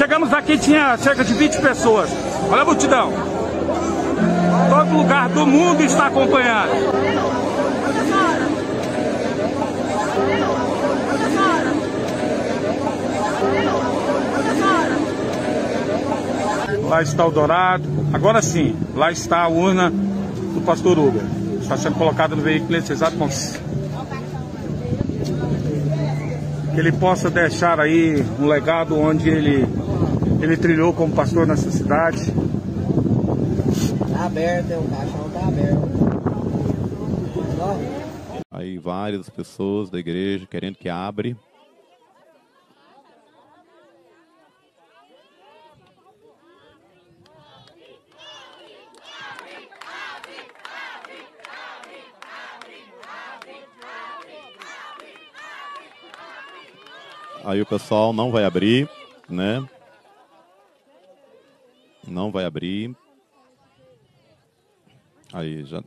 chegamos aqui tinha cerca de 20 pessoas. Olha a multidão. Todo lugar do mundo está acompanhando. Lá está o Dourado. Agora sim, lá está a urna do pastor Uber. Está sendo colocada no veículo nesse exato momento. Que ele possa deixar aí um legado onde ele, ele trilhou como pastor nessa cidade. Tá aberto, é o caixão tá aberto. Aí várias pessoas da igreja querendo que abre. Aí o pessoal não vai abrir, né? Não vai abrir. Aí já